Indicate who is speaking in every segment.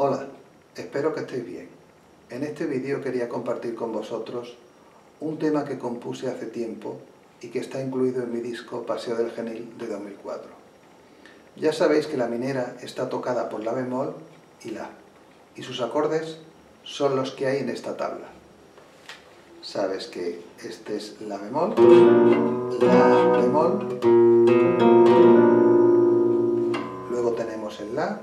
Speaker 1: Hola, espero que estéis bien. En este vídeo quería compartir con vosotros un tema que compuse hace tiempo y que está incluido en mi disco Paseo del Genil de 2004. Ya sabéis que la minera está tocada por la bemol y la, y sus acordes son los que hay en esta tabla. Sabes que este es la bemol, la bemol, luego tenemos el la,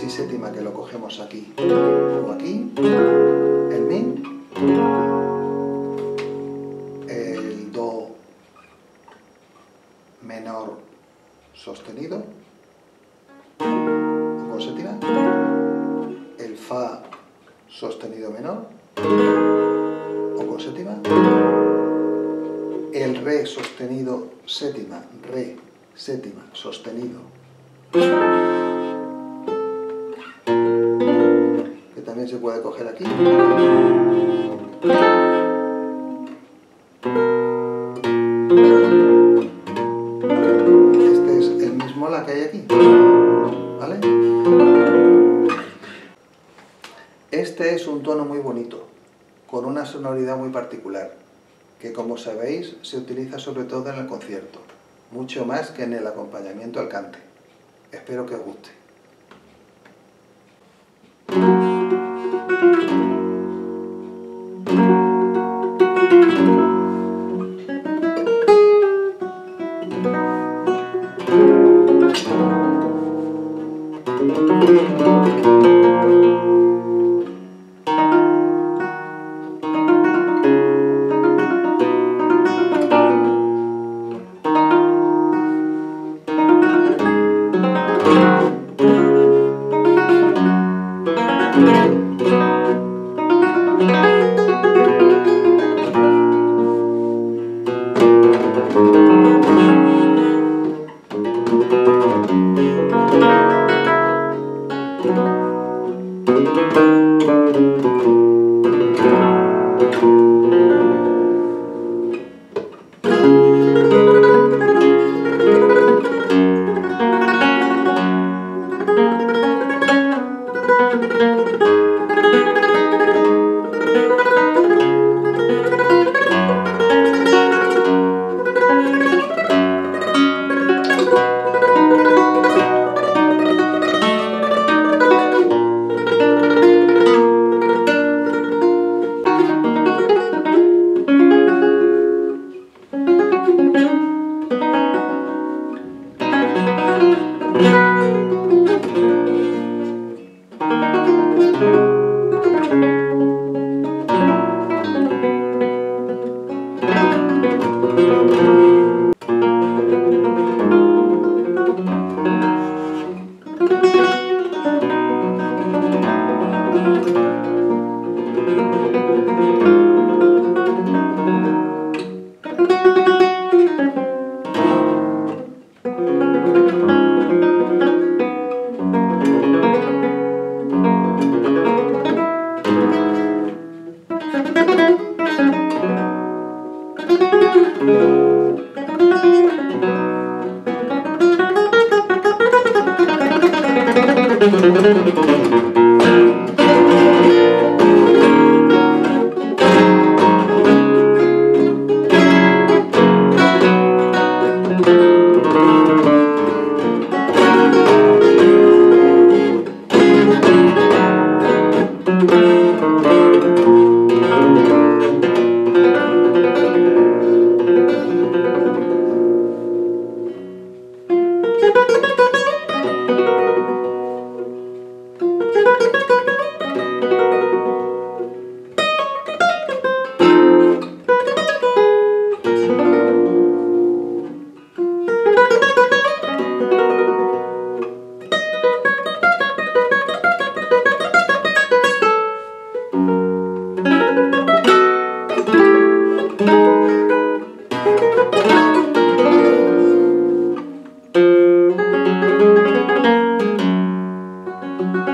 Speaker 1: si séptima que lo cogemos aquí. O aquí, el mi, el do menor sostenido, o con séptima, el fa sostenido menor, o con séptima, el re sostenido séptima, re séptima sostenido, se puede coger aquí. Este es el mismo la que hay aquí, ¿vale? Este es un tono muy bonito, con una sonoridad muy particular, que como sabéis se utiliza sobre todo en el concierto, mucho más que en el acompañamiento al cante. Espero que os guste.
Speaker 2: Thank you.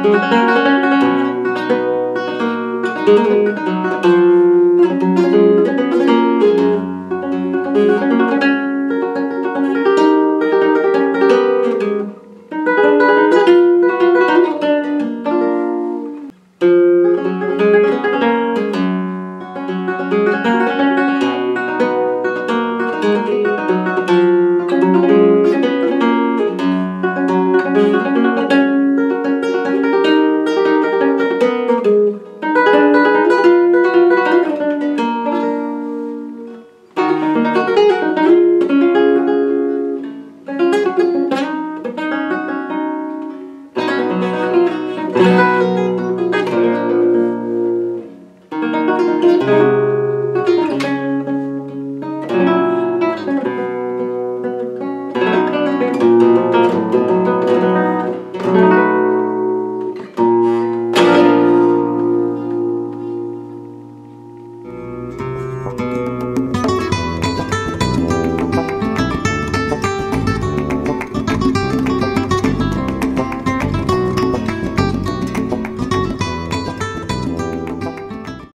Speaker 2: Thank you.